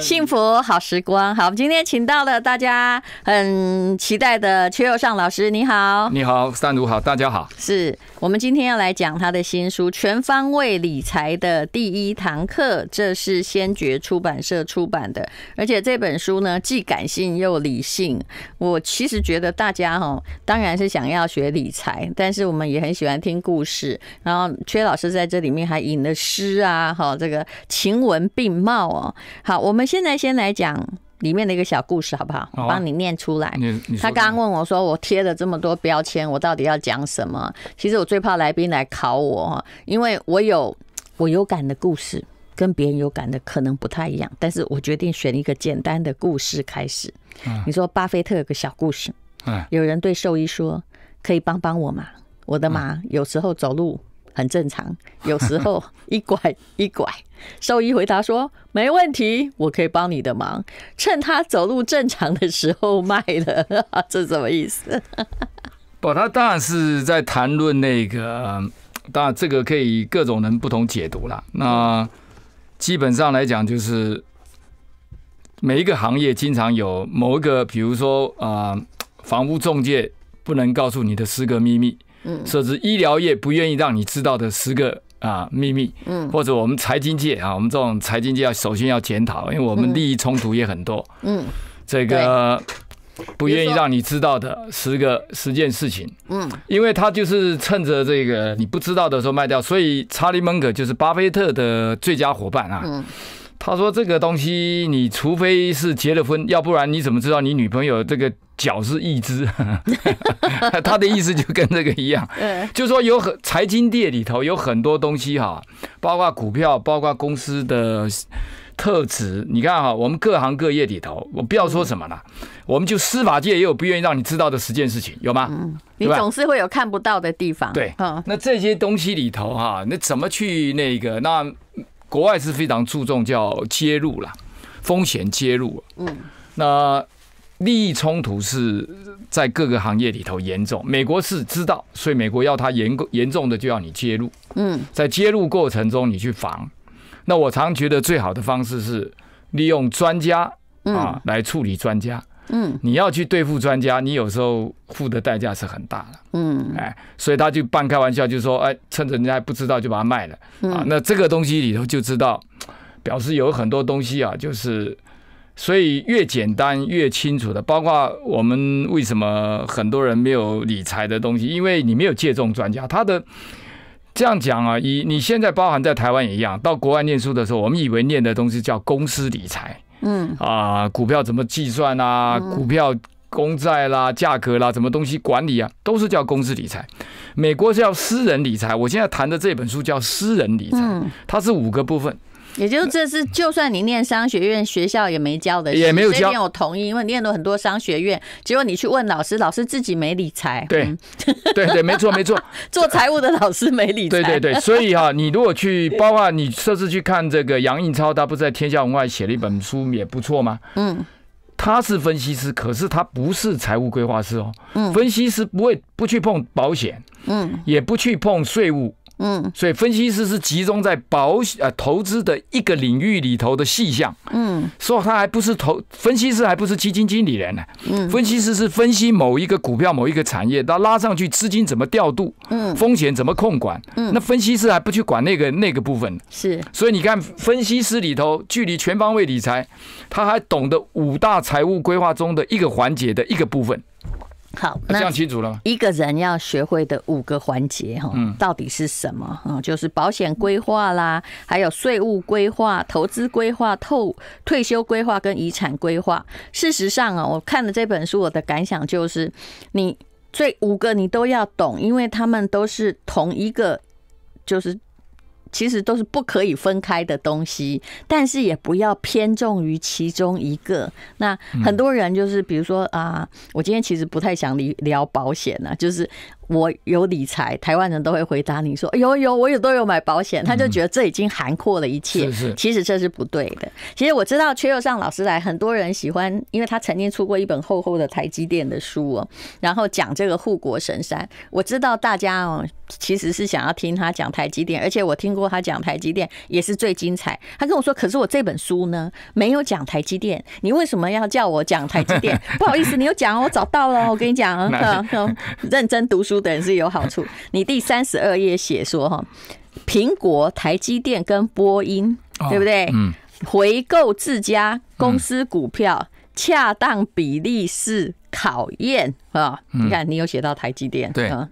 幸福好时光，好，我们今天请到了大家很期待的邱佑尚老师，你好，你好，三如好，大家好，是我们今天要来讲他的新书《全方位理财的第一堂课》，这是先觉出版社出版的，而且这本书呢既感性又理性。我其实觉得大家哈，当然是想要学理财，但是我们也很喜欢听故事。然后崔老师在这里面还引了诗啊，哈，这个情文并茂哦。好，我。我们现在先来讲里面的一个小故事，好不好？我帮你念出来。他刚刚问我说：“我贴了这么多标签，我到底要讲什么？”其实我最怕来宾来考我，因为我有我有感的故事，跟别人有感的可能不太一样。但是我决定选一个简单的故事开始。你说巴菲特有个小故事，有人对兽医说：“可以帮帮我吗？我的马有时候走路。”很正常，有时候 一拐一拐。兽医回答说：“没问题，我可以帮你的忙，趁他走路正常的时候卖了。”这什么意思？不，他当然是在谈论那个，当然这个可以各种人不同解读啦。那基本上来讲，就是每一个行业经常有某一个，比如说啊，房屋中介不能告诉你的十个秘密。设置医疗业不愿意让你知道的十个啊秘密，嗯，或者我们财经界啊，我们这种财经界要首先要检讨，因为我们利益冲突也很多，嗯，这个不愿意让你知道的十个十件事情，嗯，因为他就是趁着这个你不知道的时候卖掉，所以查理蒙格就是巴菲特的最佳伙伴啊，嗯。他说：“这个东西，你除非是结了婚，要不然你怎么知道你女朋友这个脚是一只？” 他的意思就跟这个一样，就说有很财经界里头有很多东西哈，包括股票，包括公司的特质。你看哈，我们各行各业里头，我不要说什么了，我们就司法界也有不愿意让你知道的十件事情，有吗？你总是会有看不到的地方。对，那这些东西里头哈，那怎么去那个那？国外是非常注重叫揭露啦，风险揭露。嗯，那利益冲突是在各个行业里头严重。美国是知道，所以美国要它严严重的就要你揭露。嗯，在揭露过程中你去防。那我常觉得最好的方式是利用专家啊来处理专家。嗯，你要去对付专家，你有时候付的代价是很大的。嗯，哎，所以他就半开玩笑，就说：“哎，趁着人家不知道，就把它卖了。”啊，那这个东西里头就知道，表示有很多东西啊，就是所以越简单越清楚的，包括我们为什么很多人没有理财的东西，因为你没有借重专家。他的这样讲啊，以你现在包含在台湾也一样，到国外念书的时候，我们以为念的东西叫公司理财。嗯啊，股票怎么计算啊？股票公债啦、价格啦，什么东西管理啊，都是叫公司理财。美国是叫私人理财。我现在谈的这本书叫私人理财，它是五个部分。也就是这是，就算你念商学院，学校也没教的，也没有教。我同意，因为念了很多商学院，结果你去问老师，老师自己没理财。对，对对，没错没错。做财务的老师没理财。对对对，所以哈，你如果去，包括你设置去看这个杨应超，他不是在天下文化写了一本书，也不错吗？嗯，他是分析师，可是他不是财务规划师哦。嗯，分析师不会不去碰保险，嗯，也不去碰税务。嗯，所以分析师是集中在保险呃投资的一个领域里头的细项。嗯，所以他还不是投分析师，还不是基金经理人呢。嗯，分析师是分析某一个股票、某一个产业，他拉上去资金怎么调度，嗯，风险怎么控管。嗯，那分析师还不去管那个那个部分。是，所以你看，分析师里头距离全方位理财，他还懂得五大财务规划中的一个环节的一个部分。好，那这样清楚了吗。一个人要学会的五个环节，哈，到底是什么？嗯，就是保险规划啦，还有税务规划、投资规划、透退休规划跟遗产规划。事实上啊，我看了这本书，我的感想就是，你这五个你都要懂，因为他们都是同一个，就是。其实都是不可以分开的东西，但是也不要偏重于其中一个。那很多人就是，比如说啊，我今天其实不太想聊聊保险呢，就是。我有理财，台湾人都会回答你说有有，我有都有买保险，他就觉得这已经涵括了一切。是是，其实这是不对的。其实我知道缺又上老师来，很多人喜欢，因为他曾经出过一本厚厚的台积电的书哦，然后讲这个护国神山。我知道大家哦，其实是想要听他讲台积电，而且我听过。过他讲台积电也是最精彩。他跟我说，可是我这本书呢没有讲台积电，你为什么要叫我讲台积电？不好意思，你有讲哦，我找到了，我跟你讲 啊，认真读书的人是有好处。你第三十二页写说哈，苹果、台积电跟波音，对不对？嗯。回购自家公司股票，恰当比例是考验啊！你看，你有写到台积电，对。嗯，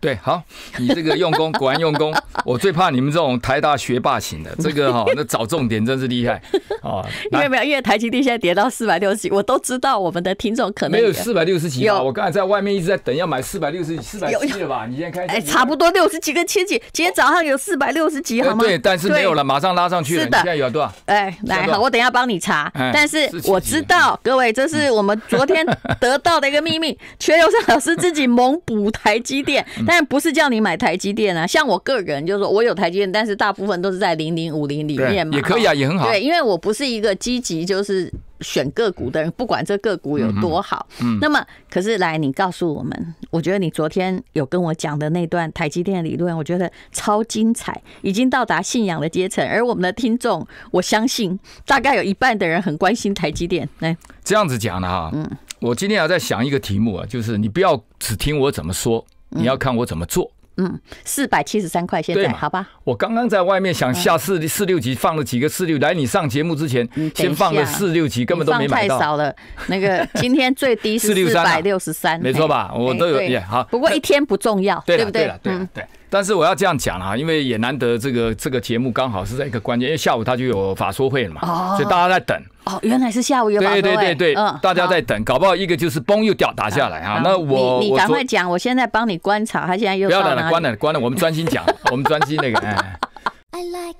对，好，你这个用功果然用功。我最怕你们这种台大学霸型的，这个哈，那找重点真是厉害啊！因为没有，因为台积电现在跌到四百六十几，我都知道我们的听众可能没有四百六十几有，我刚才在外面一直在等，要买四百六十几、四百七了吧？你现在开始，哎，差不多六十几跟千几，今天早上有四百六十几，好吗？对，但是没有了，马上拉上去了。是的，现在有多少？哎，来，好，我等一下帮你查。但是我知道，各位，这是我们昨天得到的一个秘密，全友善老师自己猛补台积电，但不是。叫你买台积电啊？像我个人就是说我有台积电，但是大部分都是在零零五零里面嘛，也可以啊，也很好。对，因为我不是一个积极就是选个股的人，不管这个股有多好。嗯。那么，可是来，你告诉我们，我觉得你昨天有跟我讲的那段台积电理论，我觉得超精彩，已经到达信仰的阶层。而我们的听众，我相信大概有一半的人很关心台积电。来，这样子讲的哈，嗯，我今天要在想一个题目啊，就是你不要只听我怎么说。你要看我怎么做。嗯，四百七十三块，现在好吧？我刚刚在外面想下四四六级，放了几个四六，来你上节目之前先放了四六级，根本都没买到。太少了，那个 今天最低是四百六十三，没错吧？我都有也好。不过一天不重要，对不对？对对。但是我要这样讲啊，因为也难得这个这个节目刚好是在一个关键，因为下午他就有法说会了嘛，所以大家在等。哦，原来是下午有法说会。对对对对，大家在等，搞不好一个就是崩又掉打下来啊。那我你你赶快讲，我现在帮你观察，他现在又不要等了，关了关了，我们专心讲，我们专心那个。I like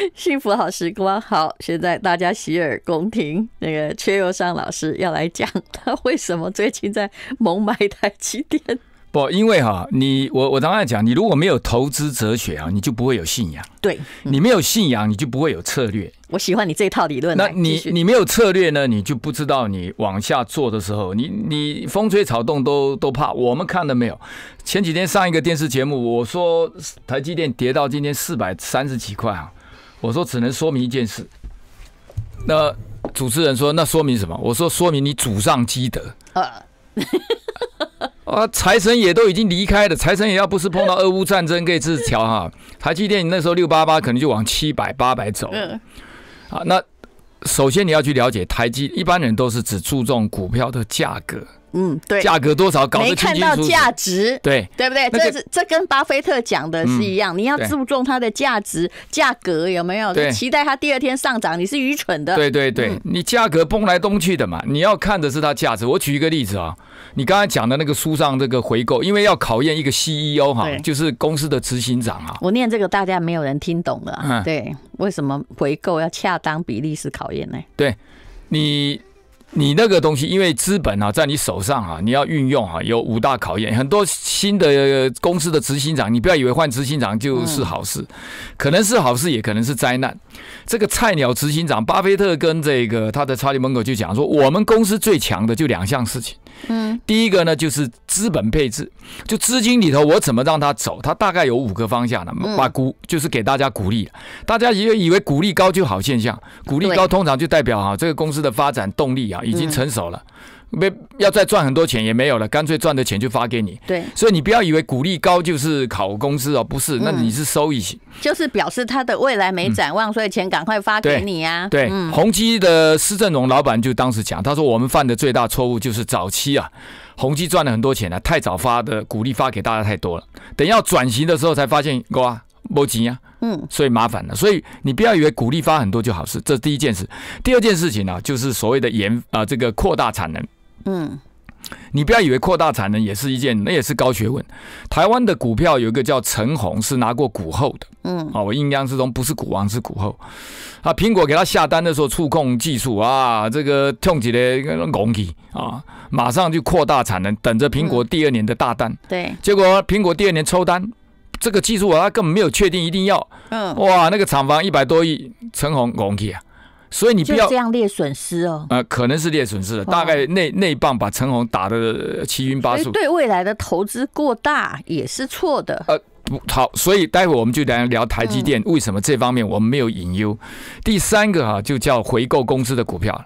幸福好时光，好，现在大家洗耳恭听。那个缺油上老师要来讲，他为什么最近在猛买台积电？不，因为哈，你我我常常讲，你如果没有投资哲学啊，你就不会有信仰。对，你没有信仰，你就不会有策略。我喜欢你这套理论。那你你没有策略呢，你就不知道你往下做的时候，你你风吹草动都都怕。我们看了没有？前几天上一个电视节目，我说台积电跌到今天四百三十几块啊。我说只能说明一件事，那主持人说那说明什么？我说说明你祖上积德。啊，财神也都已经离开了，财神也要不是碰到俄乌战争可以自调哈，台积电那时候六八八可能就往七百八百走。啊，那首先你要去了解台积，一般人都是只注重股票的价格。嗯，对，价格多少搞没看到价值，对对不对？这是这跟巴菲特讲的是一样，你要注重它的价值，价格有没有？期待它第二天上涨，你是愚蠢的。对对对，你价格崩来蹦去的嘛，你要看的是它价值。我举一个例子啊，你刚才讲的那个书上这个回购，因为要考验一个 CEO 哈，就是公司的执行长啊。我念这个大家没有人听懂了，对，为什么回购要恰当比例是考验呢？对你。你那个东西，因为资本啊在你手上啊，你要运用啊，有五大考验。很多新的公司的执行长，你不要以为换执行长就是好事，可能是好事，也可能是灾难。这个菜鸟执行长，巴菲特跟这个他的查理门口就讲说，我们公司最强的就两项事情。嗯，第一个呢就是资本配置，就资金里头我怎么让它走，它大概有五个方向的，把鼓就是给大家鼓励，大家以为以为鼓励高就好现象，鼓励高通常就代表哈这个公司的发展动力啊已经成熟了。没要再赚很多钱也没有了，干脆赚的钱就发给你。对，所以你不要以为股利高就是考公司哦，不是，那你是收益型，就是表示他的未来没展望，所以钱赶快发给你呀。对，宏基的施正荣老板就当时讲，他说我们犯的最大错误就是早期啊，宏基赚了很多钱了，太早发的股利发给大家太多了，等要转型的时候才发现哇没钱啊，嗯，所以麻烦了。所以你不要以为鼓励发很多就好事，这是第一件事。第二件事情呢，就是所谓的研啊这个扩大产能。嗯，你不要以为扩大产能也是一件，那也是高学问。台湾的股票有一个叫陈红，是拿过股后的。嗯，啊，我印象之中不是股王是股后。啊，苹果给他下单的时候，触控技术啊，这个痛起来拱起啊，马上就扩大产能，等着苹果第二年的大单。对，结果苹果第二年抽单，这个技术啊，他根本没有确定一定要。嗯，哇，那个厂房一百多亿，陈红拱起啊。所以你不要这样列损失哦。呃，可能是列损失的，大概内内棒把陈红打的七晕八素。对未来的投资过大也是错的。呃，不好，所以待会我们就来聊台积电为什么这方面我们没有隐忧。第三个哈、就叫回购公司的股票，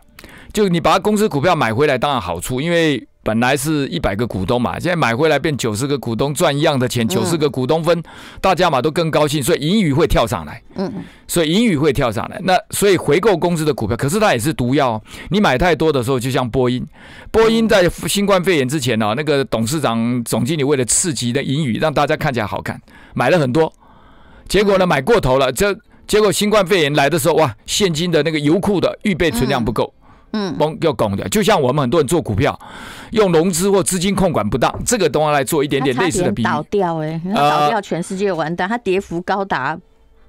就你把公司股票买回来，当然好处，因为本来是一百个股东嘛，现在买回来变九十个股东，赚一样的钱，九十个股东分，大家嘛都更高兴，所以盈余会跳上来。嗯，所以盈余会跳上来。那所以回购公司的股票，可是它也是毒药哦。你买太多的时候，就像波音，波音在新冠肺炎之前呢、啊那个董事长、总经理为了刺激的盈余，让大家看起来好看，买了很多，结果呢买过头了，这结果新冠肺炎来的时候，哇，现金的那个油库的预备存量不够。嗯，崩要拱的，就像我们很多人做股票，用融资或资金控管不当，这个都要来做一点点类似的比喻。倒掉哎、它呃倒掉全世界完蛋，它跌幅高达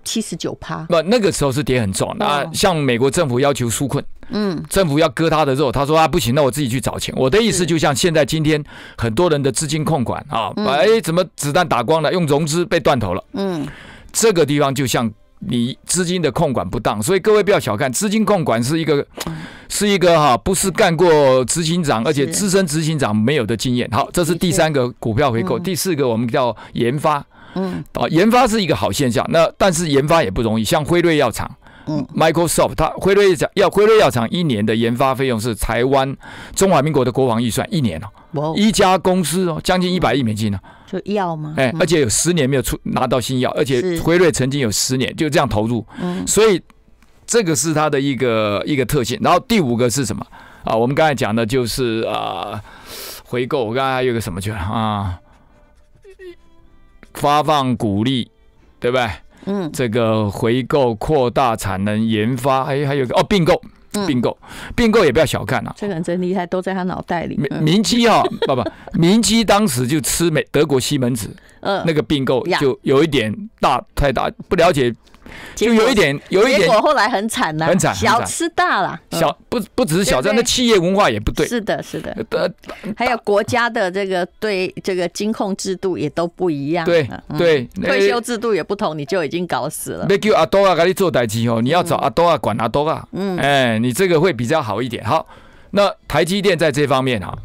七十九趴。不，那个时候是跌很重。那哦像美国政府要求纾困，嗯，政府要割他的肉，他说啊不行，那我自己去找钱。我的意思就像现在今天很多人的资金控管啊，哎，怎么子弹打光了，用融资被断头了，嗯，这个地方就像。你资金的控管不当，所以各位不要小看资金控管是一个是一个哈，不是干过执行长，而且资深执行长没有的经验。好，这是第三个股票回购，嗯第四个我们叫研发。嗯，啊，研发是一个好现象，那但是研发也不容易，像辉瑞药厂。嗯，Microsoft 它辉瑞药要辉瑞药厂一年的研发费用是台湾中华民国的国防预算一年哦，一家公司哦，将近一百亿美金呢、就要吗？哎，而且有十年没有出拿到新药，而且辉瑞曾经有十年就这样投入，嗯所以这个是它的一个一个特性。然后第五个是什么啊？我们刚才讲的就是啊回购，我刚才还有个什么去了啊？发放鼓励，对不对？嗯，这个回购、扩大产能、研发，还有还有个哦并购，嗯并购，并购也不要小看啊。这个人真厉害，都在他脑袋里。明基哈、不不，明基 当时就吃美德国西门子嗯那个并购，就有一点大太大，不了解，就有一点有一点结果后来很惨呐，很惨很惨小吃大了。嗯小，不不只是小站，对不对那企业文化也不对。是的，是的，呃，还有国家的这个对这个金控制度也都不一样。对嗯，对，退休制度也不同，你就已经搞死了。那叫阿多啊，给你做代机哦，你要找阿多啊，管阿多啊，嗯哎，你这个会比较好一点。好，那台积电在这方面哈，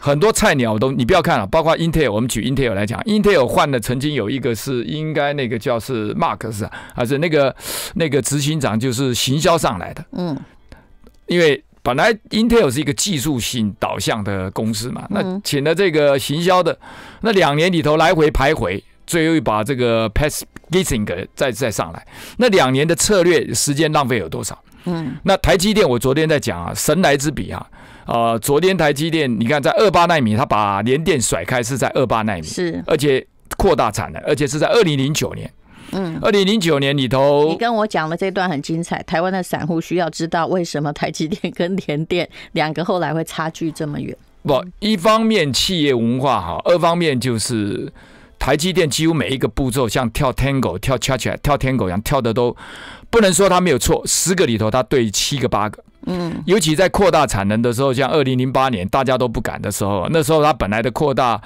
很多菜鸟都你不要看了，包括 Intel，我们举 Intel 来讲，Intel 换的曾经有一个是应该那个叫是 Mark 是啊还是那个那个执行长就是行销上来的，嗯。因为本来 Intel 是一个技术性导向的公司嘛，那嗯请了这个行销的，那两年里头来回徘徊，最后又把这个 Pat Gelsinger 再再上来，那两年的策略时间浪费有多少？嗯。那台积电，我昨天在讲啊，神来之笔啊，呃，昨天台积电，你看在二八纳米，它把联电甩开是在二八纳米，是，而且扩大产能，而且是在二零零九年，嗯。二零零九年里头你，跟我讲的这段很精彩，台湾的散户需要知道为什么台积电跟联电两个后来会差距这么远。不，一方面企业文化好，二方面就是台积电几乎每一个步骤像跳 Tango、跳 Cha Cha、跳 Tango 一样，跳的都不能说他没有错，十个里头他对七个八个。嗯尤其在扩大产能的时候，像二零零八年大家都不敢的时候，那时候它本来的扩大，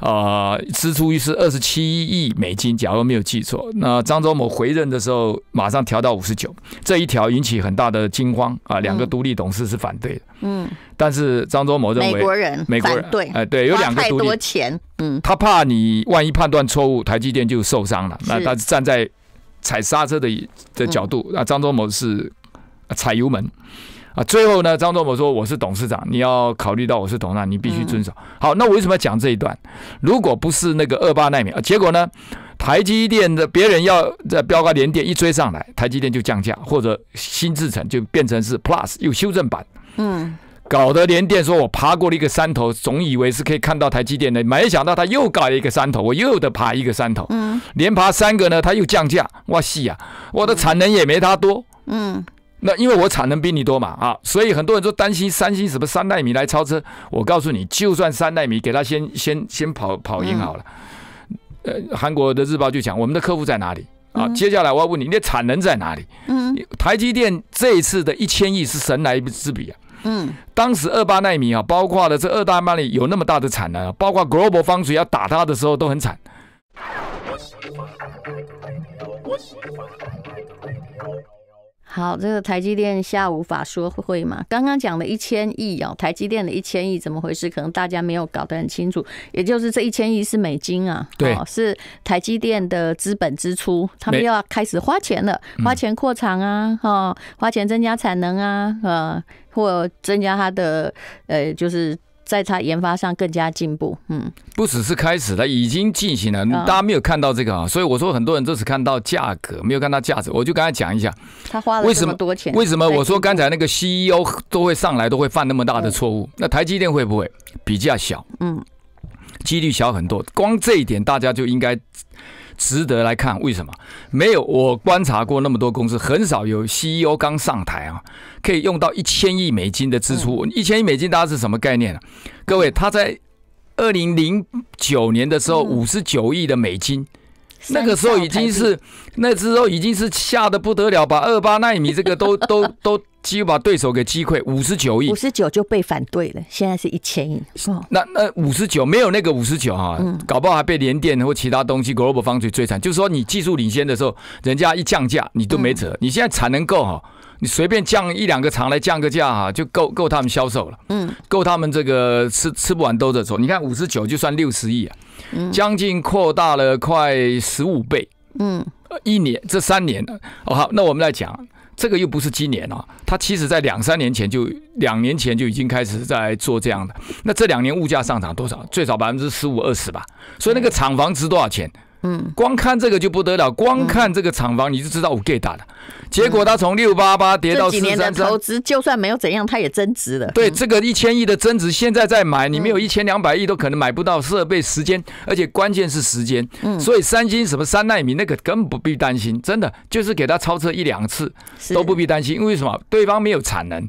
呃，支出是二十七亿美金，假如没有记错。那张忠谋回任的时候，马上调到五十九，这一条引起很大的惊慌啊，两个独立董事是反对的。嗯，但是张忠谋认为美国人美国人反对，哎对，有两个花太多独立，钱，嗯他怕你万一判断错误，台积电就受伤了。那他是站在踩刹车的的角度，那张忠谋是踩油门。啊，最后呢，张忠谋说：“我是董事长，你要考虑到我是董事长，你必须遵守。好，那我为什么要讲这一段？如果不是那个二八纳米，啊结果呢，台积电的别人要在标高联电一追上来，台积电就降价，或者新制程就变成是 Plus 有修正版，嗯，搞得联电说我爬过了一个山头，总以为是可以看到台积电的，没想到他又搞了一个山头，我又得爬一个山头，嗯，连爬三个呢，他又降价，哇西呀，我的产能也没他多，嗯，那因为我产能比你多嘛啊，所以很多人都担心三星什么三纳米来超车，我告诉你，就算三纳米给他先先先跑跑赢好了，呃，韩国的日报就讲我们的客户在哪里。啊，嗯。接下来我要问你，你的产能在哪里？嗯。台积电这一次的一千亿是神来之笔啊！嗯当时二八纳米啊，包括了这二大曼里有那么大的产能啊，包括 Global 方水要打他的时候都很惨。好，这个台积电下午法说会嘛，刚刚讲的一千亿哦，台积电的一千亿怎么回事？可能大家没有搞得很清楚。也就是这一千亿是美金啊，对，是台积电的资本支出，他们又要开始花钱了，花钱扩厂啊，哈，花钱增加产能啊，呃，或增加它的呃，就是。在它研发上更加进步，嗯，不只是开始了，已经进行了。大家没有看到这个啊，所以我说很多人都只看到价格，没有看到价值。我就刚才讲一下，他花了这么多钱，为什么我说刚才那个 CEO 都会上来，都会犯那么大的错误？那台积电会不会比较小？嗯，几率小很多。光这一点，大家就应该。值得来看，为什么没有？我观察过那么多公司，很少有 CEO 刚上台啊，可以用到一千亿美金的支出。一千亿美金，大家是什么概念啊？各位，他在二零零九年的时候，五十九亿的美金。那个时候已经是，那时候已经是吓得不得了，把二八纳米这个都都都几乎把对手给击溃，五十九亿，五十九就被反对了，现在是一千亿。那那五十九没有那个五十九哈，搞不好还被联电或其他东西 global 方去追惨。就是说你技术领先的时候，人家一降价你都没辙。你现在产能够哈，你随便降一两个厂来降个价哈，就够够他们销售了。嗯，够他们这个吃吃不完兜着走。你看五十九就算六十亿啊。将近扩大了快十五倍，嗯，一年这三年，哦好，那我们来讲，这个又不是今年啊，它其实在两三年前就两年前就已经开始在做这样的，那这两年物价上涨多少？最少百分之十五二十吧，所以那个厂房值多少钱？嗯，光看这个就不得了，光看这个厂房你就知道我 get 大的。结果它从六八八跌到四三三，投资就算没有怎样，它也增值了。对，这个一千亿的增值，现在在买，你没有一千两百亿都可能买不到设备、时间，而且关键是时间。嗯，所以三星什么三纳米那个根本不必担心，真的就是给它超车一两次都不必担心，因为什么？对方没有产能。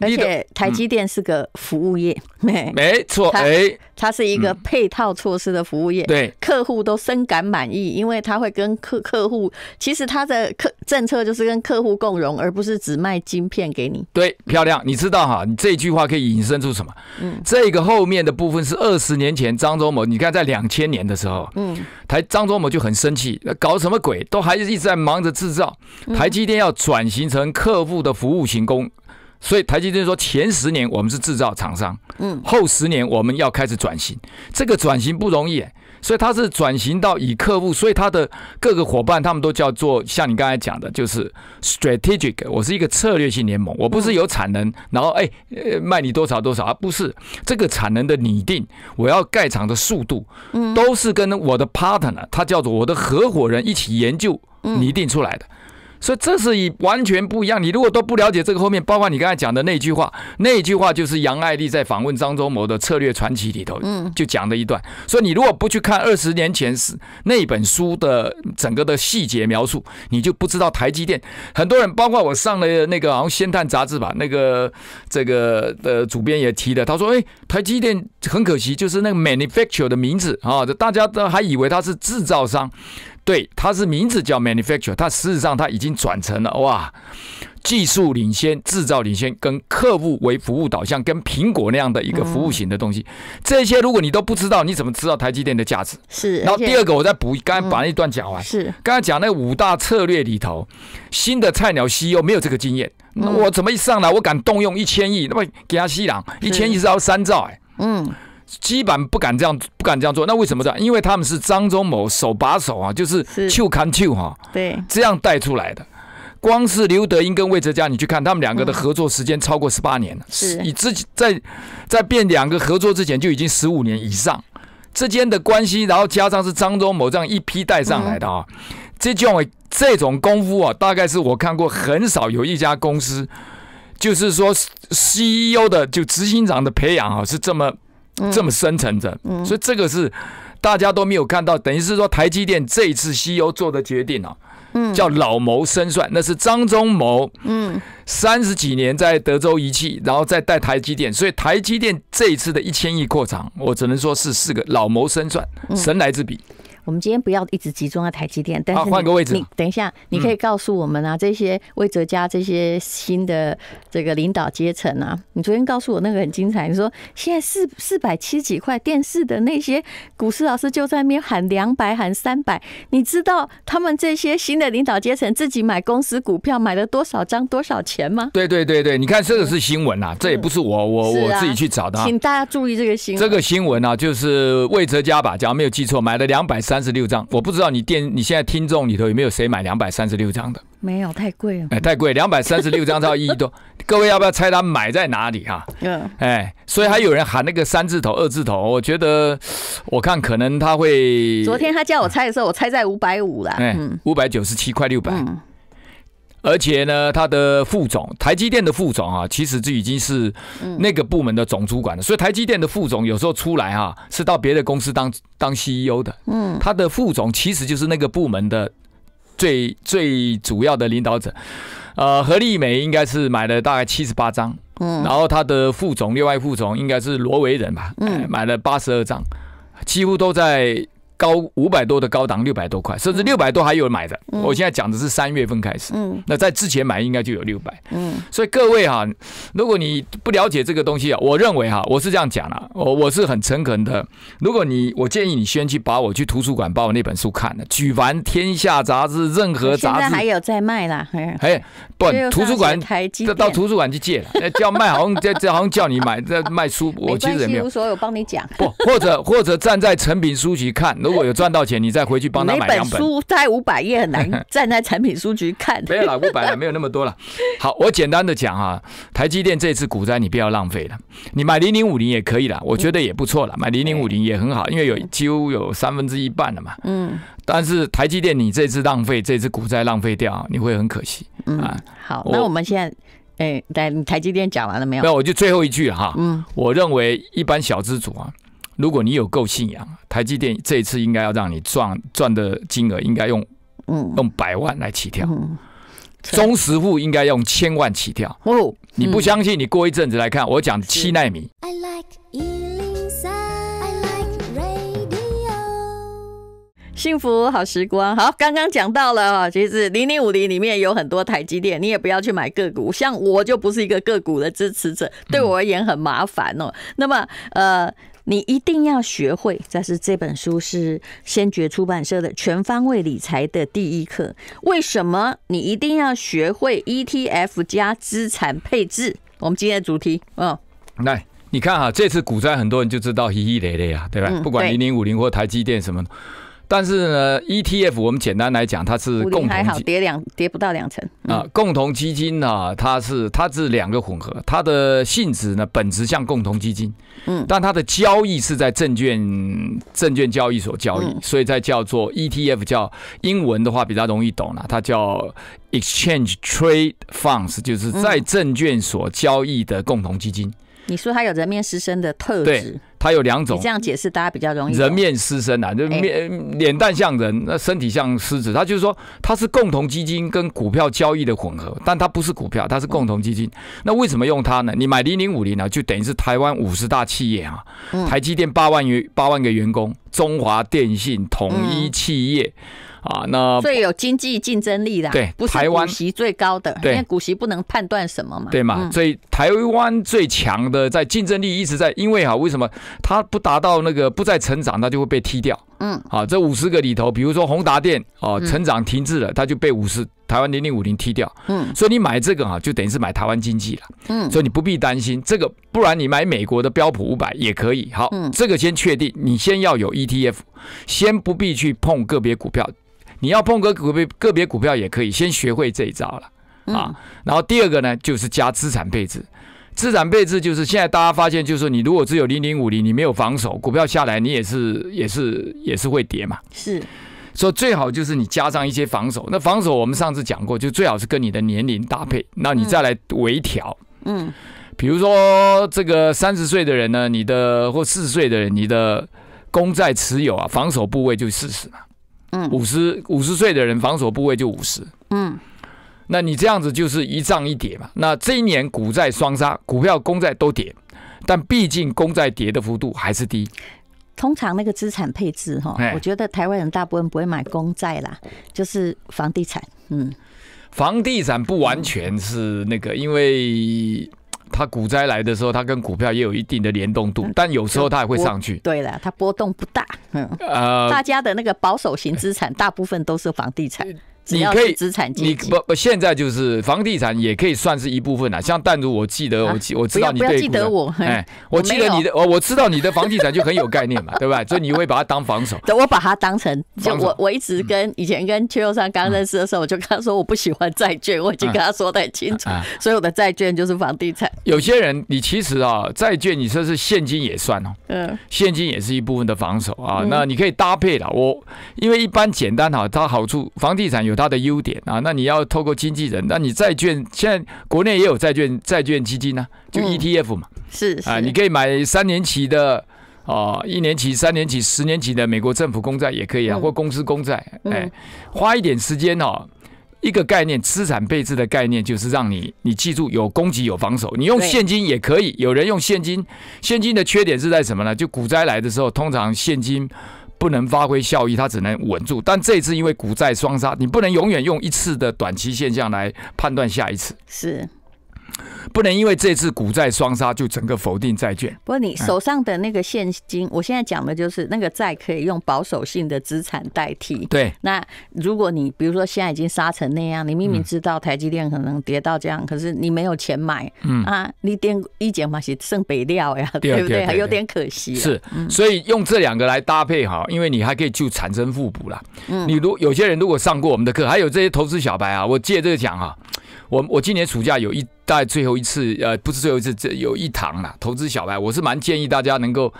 而且台积电是个服务业，没错，哎，它是一个配套措施的服务业，对，客户都深感满意，因为他会跟客客户，其实他的客政策就是跟客户共荣，而不是只卖晶片给你。对，漂亮，你知道哈，你这句话可以引申出什么？嗯，这个后面的部分是二十年前张忠谋，你看在两千年的时候，嗯，台张忠谋就很生气，搞什么鬼，都还是一直在忙着制造，台积电要转型成客户的服务型工。所以台积电说，前十年我们是制造厂商，嗯，后十年我们要开始转型，这个转型不容易，所以它是转型到以客户，所以它的各个伙伴他们都叫做像你刚才讲的，就是 strategic，我是一个策略性联盟，我不是有产能，然后哎卖你多少多少，而不是这个产能的拟定，我要盖厂的速度，嗯，都是跟我的 partner，他叫做我的合伙人一起研究拟定出来的。所以这是以完全不一样。你如果都不了解这个后面，包括你刚才讲的那句话，那句话就是杨爱丽在访问张忠谋的策略传奇里头，嗯，就讲的一段。所以你如果不去看二十年前是那本书的整个的细节描述，你就不知道台积电。很多人，包括我上了那个好像《先探》杂志吧，那个这个的主编也提了，他说：“哎，台积电很可惜，就是那个 manufacture 的名字啊，大家都还以为它是制造商。”对，它是名字叫 manufacture，它事实上它已经转成了哇，技术领先、制造领先，跟客户为服务导向，跟苹果那样的一个服务型的东西。这些如果你都不知道，你怎么知道台积电的价值？是。然后第二个，我再补，刚才把那一段讲完。是。刚才讲那五大策略里头，新的菜鸟 CEO 没有这个经验，那我怎么一上来我敢动用一千亿？那么给他吸朗一千亿是要三兆哎。嗯。基本不敢这样，不敢这样做。那为什么这样？因为他们是张忠谋手把手啊，就是就看就哈，对，这样带出来的。光是刘德英跟魏哲嘉，你去看他们两个的合作时间超过十八年了。是，你自己在在变两个合作之前就已经十五年以上之间的关系，然后加上是张忠谋这样一批带上来的啊，这种这种功夫啊，大概是我看过很少有一家公司，就是说 CEO 的就执行长的培养啊，是这么。这么深层着，所以这个是大家都没有看到，等于是说台积电这一次 CEO 做的决定啊，叫老谋深算，那是张忠谋，嗯，三十几年在德州仪器，然后再带台积电，所以台积电这一次的一千亿扩厂，我只能说是四个老谋深算，神来之笔。我们今天不要一直集中在台积电，但是啊换个位置你等一下，你可以告诉我们啊，这些魏哲家这些新的这个领导阶层啊，你昨天告诉我那个很精彩，你说现在四四百七十几块电视的那些股市老师就在那边喊两百喊三百，你知道他们这些新的领导阶层自己买公司股票买了多少张多少钱吗？对对对对，你看这个是新闻啊，这也不是我我我自己去找的啊。请大家注意这个新闻。这个新闻啊，就是魏哲家吧，假如没有记错，买了两百三十六张。我不知道你电你现在听众里头有没有谁买两百三十六张的？没有太贵了，哎，太贵，两百三十六张到一亿多。各位要不要猜他买在哪里哈、嗯，哎，所以还有人喊那个三字头、二字头，我觉得我看可能他会昨天他叫我猜的时候，我猜在五百五啦。哎嗯五百九十七块六百。嗯，而且呢，他的副总，台积电的副总啊，其实就已经是那个部门的总主管了。所以台积电的副总有时候出来哈、是到别的公司当当 CEO 的。嗯，他的副总其实就是那个部门的最最主要的领导者。呃，何立美应该是买了大概七十八张，嗯，然后他的副总，另外副总应该是罗维仁吧，嗯，买了八十二张，几乎都在高五百多的高档，六百多块，甚至六百多还有人买的。我现在讲的是三月份开始，嗯那在之前买应该就有六百。嗯所以各位哈，如果你不了解这个东西啊，我认为哈，我是这样讲啦，我我是很诚恳的。如果你，我建议你先去把我去图书馆把我那本书看了，举凡天下杂志，任何现在杂志，还有在卖啦。哎哎，不图书馆到到图书馆去借了，那叫卖好像这这好像叫你买这卖书，我其实也没有无。所谓，我帮你讲。不，或者或者站在成品书籍看，如果有赚到钱，你再回去帮他买两本。书大概五百页，很难 站在产品书局看。没有了，五百了，没有那么多了。好，我简单的讲啊，台积电这次股灾你不要浪费了，你买零零五零也可以了，我觉得也不错了，买零零五零也很好，因为有几乎有三分之一半了嘛。嗯但是台积电你这次浪费，这次股灾浪费掉，你会很可惜嗯啊。，好，那我们现在，哎，来，你台积电讲完了没有？那我就最后一句哈，嗯我认为一般小资主啊，如果你有够信仰，台积电这一次应该要让你赚赚的金额应该用嗯用百万来起跳，嗯，中实户应该用千万起跳。哦，你不相信？你过一阵子来看，我讲七纳米，I like Ealing Sound. I like radio. 幸福好时光，好，刚刚讲到了啊，其实零零五零里面有很多台积电，你也不要去买个股，像我就不是一个个股的支持者，对我而言很麻烦哦。那么，呃。你一定要学会，这是这本书是先觉出版社的全方位理财的第一课。为什么你一定要学会 ETF 加资产配置？我们今天的主题，嗯，来，你看哈，这次股灾很多人就知道依依累累啊，对吧？嗯不管零零五零或台积电什么的，但是呢，ETF 我们简单来讲，它是共同基跌两跌不到两成，嗯。啊，共同基金呢，它是它是两个混合，它的性质呢本质像共同基金，嗯。但它的交易是在证券证券交易所交易，嗯。所以在叫做 ETF，叫英文的话比较容易懂了，它叫 Exchange Trade Funds，就是在嗯证券所交易的共同基金。你说他有人面狮身的特对质，它有两种你这，样解释大家比较容易懂。人面狮身啊，就哎面脸蛋像人，那身体像狮子。他就是说，它是共同基金跟股票交易的混合，但它不是股票，它是共同基金。那为什么用它呢？你买零零五零呢，就等于是台湾五十大企业啊，嗯台积电八万元八万个员工，中华电信、统一企业啊，那最有经济竞争力的，对不是台湾股息最高的，对因为股息不能判断什么嘛，对嘛？嗯所以台湾最强的在竞争力一直在，因为啊，为什么它不达到那个不再成长，它就会被踢掉。嗯，啊，这五十个里头，比如说宏达电哦，嗯成长停滞了，它就被五十台湾零零五零踢掉。嗯所以你买这个啊，就等于是买台湾经济了。嗯所以你不必担心这个，不然你买美国的标普五百也可以。好嗯，这个先确定，你先要有 ETF，先不必去碰个别股票。你要碰个个别个别股票也可以，先学会这一招了嗯啊。然后第二个呢，就是加资产配置。资产配置就是现在大家发现，就是说你如果只有零零五零，你没有防守，股票下来你也是也是也是会跌嘛。是所以最好就是你加上一些防守。那防守我们上次讲过，就最好是跟你的年龄搭配，那你再来微调。嗯比如说这个三十岁的人呢，你的或四十岁的人，你的公债持有啊，防守部位就四十嘛。嗯五十五十岁的人防守部位就五十。嗯那你这样子就是一涨一跌嘛。那这一年股债双杀，股票、公债都跌，但毕竟公债跌的幅度还是低。通常那个资产配置哈哎，我觉得台湾人大部分不会买公债啦，就是房地产。嗯，房地产不完全是那个，因为它股灾来的时候，它跟股票也有一定的联动度，但有时候它也会上去。对了，它波动不大。嗯，呃，大家的那个保守型资产大部分都是房地产，你可以资产阶你级。不不，现在就是房地产也可以算是一部分啦。像淡如，我记得啊我记我知道你对的记得我哎，我我记得你的，我我知道你的房地产就很有概念嘛，对吧？所以你会把它当防守。对，我把它当成就我我一直跟以前跟邱佑尚刚认识的时候，我就跟他说我不喜欢债券，我已经跟他说的很清楚所以我的债券就是房地产。有些人，你其实啊，债券你说是现金也算哦，嗯，现金也是一部分的防守啊。那你可以搭配啦。我因为一般简单哈，它好处房地产有它的优点啊。那你要透过经纪人，那你债券现在国内也有债券债券基金呢、就嗯 ETF 嘛是是啊，你可以买三年期的。哦，一年期、三年期、十年期的美国政府公债也可以啊，嗯或公司公债，哎嗯，花一点时间哦。一个概念，资产配置的概念就是让你你记住有攻击有防守，你用现金也可以。有人用现金，现金的缺点是在什么呢？就股灾来的时候，通常现金不能发挥效益，它只能稳住。但这次因为股债双杀，你不能永远用一次的短期现象来判断下一次，是。不能因为这次股债双杀就整个否定债券。不过你手上的那个现金，我现在讲的就是那个债可以用保守性的资产代替。对，那如果你比如说现在已经杀成那样，你明明知道台积电可能跌到这样，可是你没有钱买，嗯啊，你点一减嘛是剩北料呀，对对不对？对对有点可惜了。是，所以用这两个来搭配哈，因为你还可以就产生互补啦。你如有些人如果上过我们的课，还有这些投资小白啊，我借这个讲哈，我我今年暑假有一大概最后一次，呃，不是最后一次，这有一堂啦，投资小白，我是蛮建议大家能够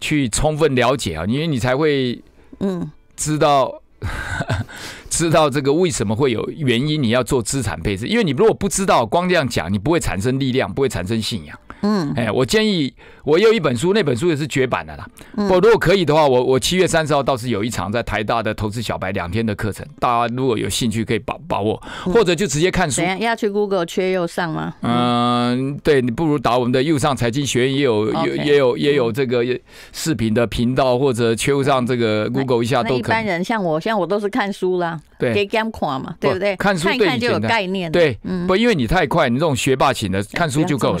去充分了解啊，因为你才会嗯，知道。知道这个为什么会有原因，你要做资产配置，因为你如果不知道，光这样讲，你不会产生力量，不会产生信仰。嗯，哎，我建议我有一本书，那本书也是绝版的啦。嗯不，如果可以的话，我我七月三十号倒是有一场在台大的投资小白两天的课程，大家如果有兴趣可以把把握，或者就直接看书要去 Google 缺右上吗？嗯，对你不如打我们的右上财经学院也有也也有也有这个视频的频道，或者切上这个 Google 一下都可以。一般人像我，像我都是看书啦，对给 Gam 看嘛，对不对？看书看一看就有概念。对，嗯不因为你太快，你这种学霸型的看书就够了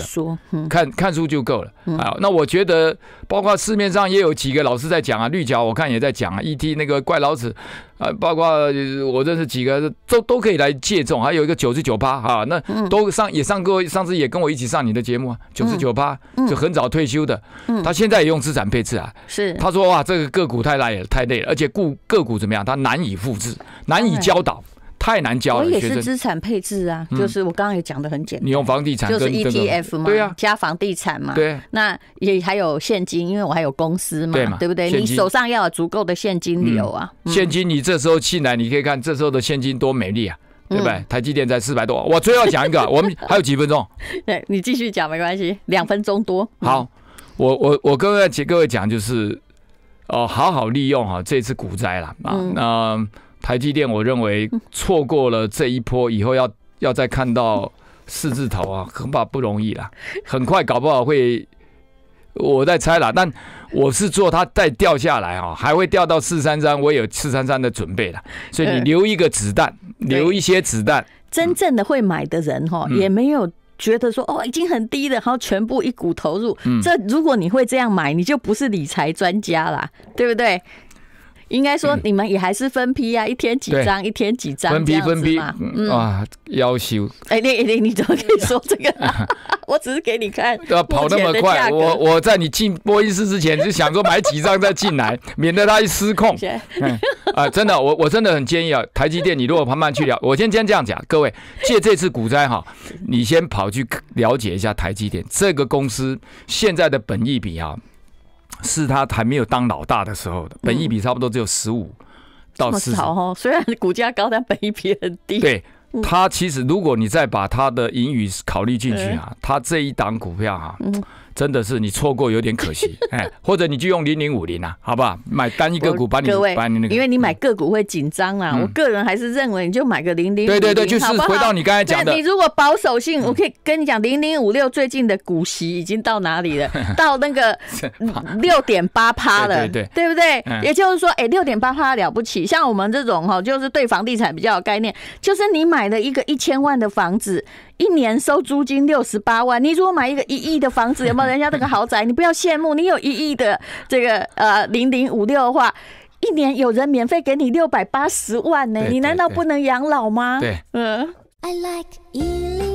看看书就够了嗯啊。那我觉得，包括市面上也有几个老师在讲啊，绿角我看也在讲啊，ET 那个怪老子啊，包括呃我认识几个都都可以来借重，还有一个九十九趴啊，那嗯。都上也上过，上次也跟我一起上你的节目啊，九十九趴嗯。就很早退休的嗯，他现在也用资产配置啊。是。他说哇，这个个股太累了，太累了，而且故个股怎么样？他难以复制，难以教导，太难教了。我也是资产配置啊，嗯就是我刚刚也讲的很简单，你用房地产就是 ETF 嘛，对啊，加房地产嘛，对。那也还有现金，因为我还有公司嘛，对嘛不对？你手上要有足够的现金流啊。嗯现金你这时候进来，你可以看这时候的现金多美丽啊，对不对？台积电在四百多，我最后要讲一个啊，我们还有几分钟，对你继续讲没关系，两分钟多。嗯好，我我我各位请各位讲就是，哦，好好利用哈这次股灾了啊嗯，那台积电我认为错过了这一波以后要要再看到四字头啊，恐怕不容易了，很快搞不好会。我在猜啦，但我是做它再掉下来啊，还会掉到四三三，我也有 四三三的准备了，所以你嗯留一个子弹，对留一些子弹，真正的会买的人哈，嗯也没有。觉得说哦已经很低了，然后全部一股投入。嗯这如果你会这样买，你就不是理财专家啦，对不对？应该说你们也还是分批啊，一天几张，一天几张，分批分批啊，要求。哎，你你你怎么可以说这个？我只是给你看，要跑那么快，我我在你进播音室之前就想说买几张再进来，免得它一失控。啊，真的，我我真的很建议啊，台积电你如果慢慢去聊，我先先这样讲，各位借这次股灾哈，你先跑去了解一下台积电这个公司现在的本益比啊，是他还没有当老大的时候的，本益比差不多只有十五到四十。少哦，虽然股价高，但本益比很低。对，他其实如果你再把他的盈余考虑进去啊，他这一档股票哈、嗯真的是你错过有点可惜，哎，或者你就用零零五零啊，好不好？买单一个股把你各位把你那，个，因为你买个股会紧张啊，嗯我个人还是认为你就买个零零对对对，就是回到你刚才讲的嗯你，如果保守性，我可以跟你讲，零零五六最近的股息已经到哪里了？到那个六点八趴了，对对不对？嗯也就是说，哎，六点八趴了不起。像我们这种哈，就是对房地产比较有概念，就是你买了一个一千万的房子。一年收租金六十八万，你如果买一个一亿的房子，有没有人家这个豪宅？你不要羡慕，你有一亿的这个呃零零五六的话，一年有人免费给你六百八十万呢，你难道不能养老吗？对，嗯。I like Ealing